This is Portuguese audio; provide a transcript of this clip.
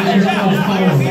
Obrigado,